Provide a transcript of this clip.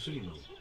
薬の。